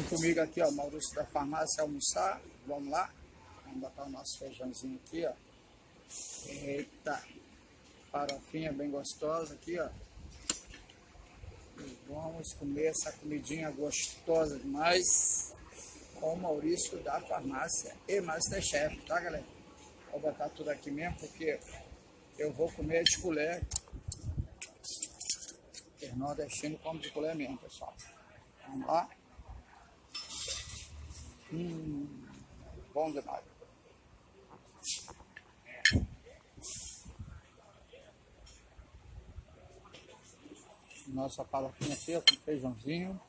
Vem comigo aqui, ó, Maurício da farmácia almoçar. Vamos lá. Vamos botar o nosso feijãozinho aqui, ó. Eita. Farofinha bem gostosa aqui, ó. E vamos comer essa comidinha gostosa demais com o Maurício da farmácia e Masterchef, tá, galera? Vou botar tudo aqui mesmo, porque eu vou comer de colher. Os nordestinos comem de colher mesmo, pessoal. Vamos lá. Hum, bom demais. Nossa palafinha aqui, com feijãozinho.